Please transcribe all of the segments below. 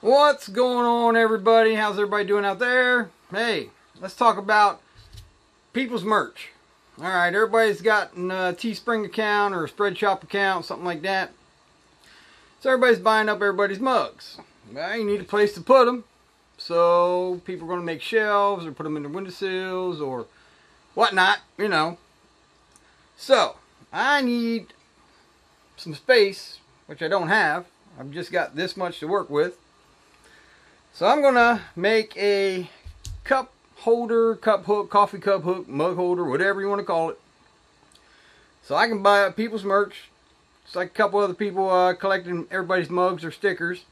What's going on everybody? How's everybody doing out there? Hey, let's talk about people's merch. Alright, everybody's got a uh, Teespring account or a Spreadshop account, something like that. So everybody's buying up everybody's mugs. Well, you need a place to put them. So people are going to make shelves or put them in their windowsills or whatnot, you know. So, I need some space, which I don't have. I've just got this much to work with. So I'm going to make a cup holder, cup hook, coffee cup hook, mug holder, whatever you want to call it. So I can buy people's merch. It's like a couple other people uh, collecting everybody's mugs or stickers.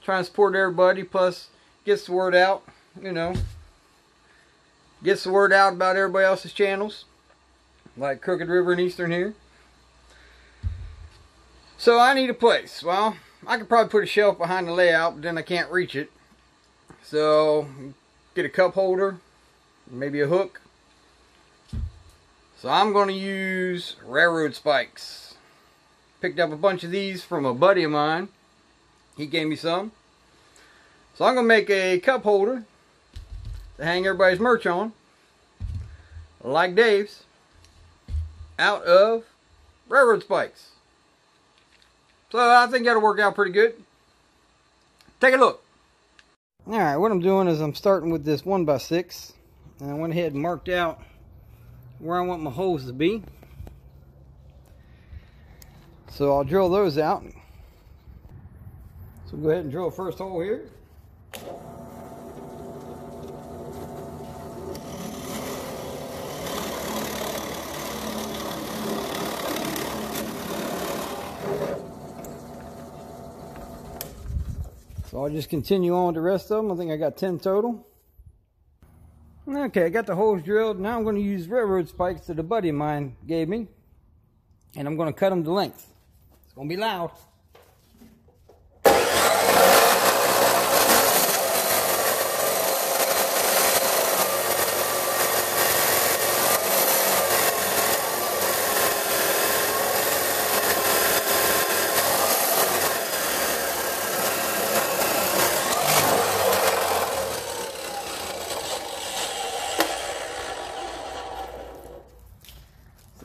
Trying to support everybody, plus gets the word out, you know. Gets the word out about everybody else's channels. Like Crooked River and Eastern here. So I need a place. Well, I could probably put a shelf behind the layout, but then I can't reach it. So, get a cup holder, maybe a hook. So I'm going to use railroad spikes. Picked up a bunch of these from a buddy of mine. He gave me some. So I'm going to make a cup holder to hang everybody's merch on. Like Dave's. Out of railroad spikes. So I think that'll work out pretty good. Take a look. Alright, what I'm doing is I'm starting with this 1x6. And I went ahead and marked out where I want my holes to be. So I'll drill those out. So go ahead and drill the first hole here. So I'll just continue on with the rest of them. I think I got 10 total. Okay, I got the holes drilled. Now I'm going to use railroad spikes that a buddy of mine gave me. And I'm going to cut them to length. It's going to be loud.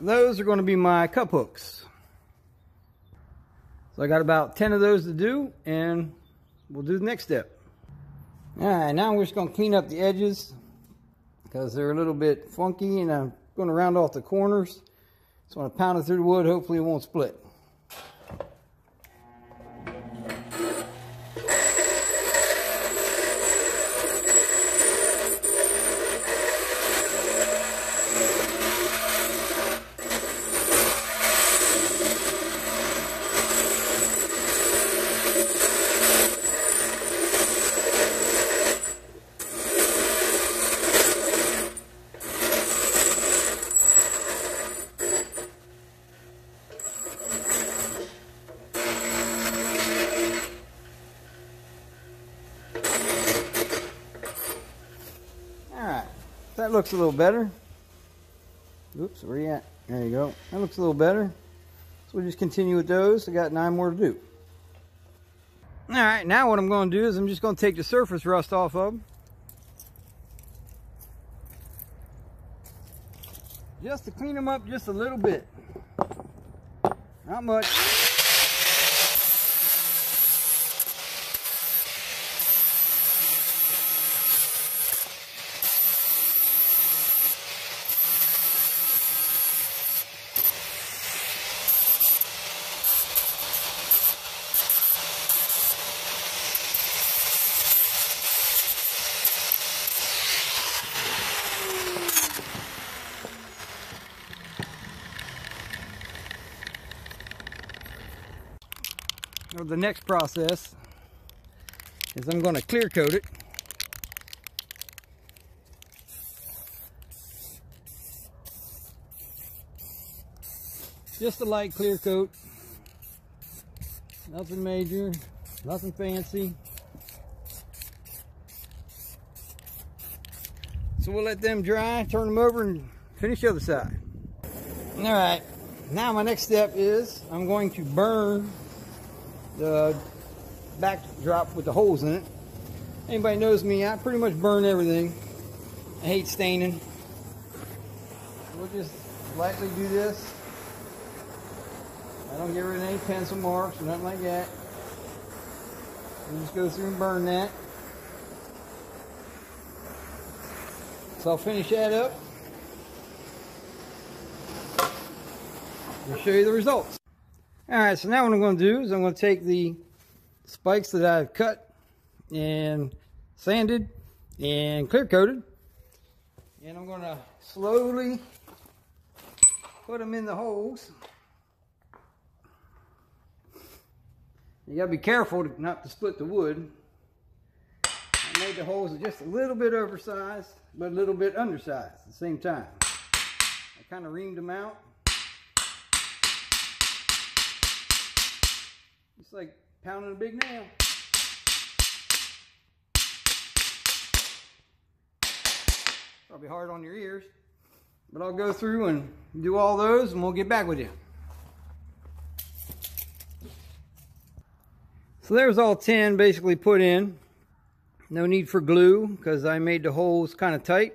Those are going to be my cup hooks. So I got about 10 of those to do and we'll do the next step. All right, now we're just going to clean up the edges because they're a little bit funky and I'm going to round off the corners. So I'm to pound it through the wood, hopefully it won't split. Looks a little better. Oops, where you at? There you go. That looks a little better. So we'll just continue with those. I got nine more to do. All right, now what I'm going to do is I'm just going to take the surface rust off of them. Just to clean them up just a little bit. Not much. The next process is I'm going to clear coat it. Just a light clear coat. Nothing major, nothing fancy. So we'll let them dry, turn them over and finish the other side. All right, now my next step is I'm going to burn the backdrop with the holes in it. Anybody knows me, I pretty much burn everything. I hate staining. We'll just lightly do this. I don't get rid of any pencil marks or nothing like that. We'll just go through and burn that. So I'll finish that up. We'll show you the results. Alright, so now what I'm going to do is I'm going to take the spikes that I've cut and sanded and clear coated and I'm going to slowly put them in the holes. You got to be careful not to split the wood. I made the holes just a little bit oversized but a little bit undersized at the same time. I kind of reamed them out. It's like pounding a big nail. Probably hard on your ears. But I'll go through and do all those and we'll get back with you. So there's all 10 basically put in. No need for glue because I made the holes kind of tight.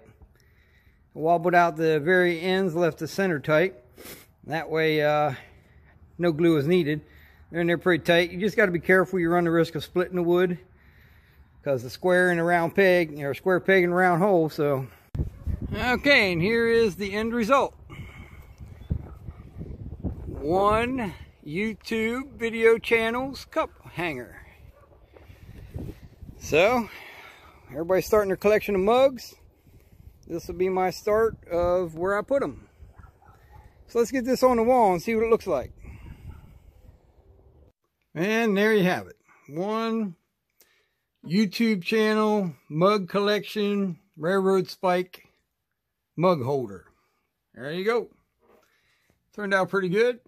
I wobbled out the very ends, left the center tight. That way uh, no glue is needed. They're in there pretty tight. You just got to be careful. You run the risk of splitting the wood because the square and a round peg, or you know, square peg and round hole. So, okay, and here is the end result. One YouTube video channels cup hanger. So, everybody's starting their collection of mugs. This will be my start of where I put them. So let's get this on the wall and see what it looks like. And there you have it. One YouTube channel mug collection railroad spike mug holder. There you go. Turned out pretty good.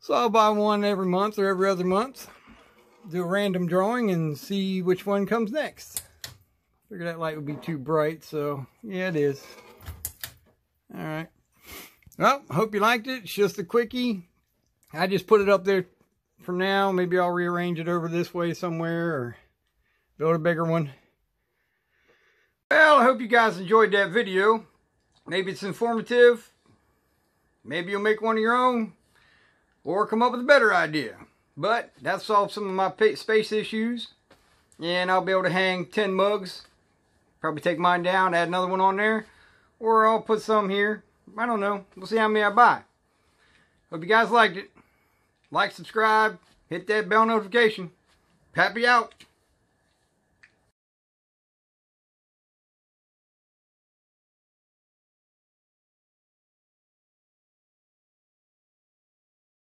So I'll buy one every month or every other month do a random drawing and see which one comes next. Figure that light would be too bright, so yeah, it is. All right. Well, hope you liked it. It's just a quickie. I just put it up there for now. Maybe I'll rearrange it over this way somewhere or build a bigger one. Well, I hope you guys enjoyed that video. Maybe it's informative. Maybe you'll make one of your own or come up with a better idea. But that solved some of my space issues. And I'll be able to hang 10 mugs. Probably take mine down, add another one on there. Or I'll put some here. I don't know. We'll see how many I buy. Hope you guys liked it. Like, subscribe, hit that bell notification. Pappy out.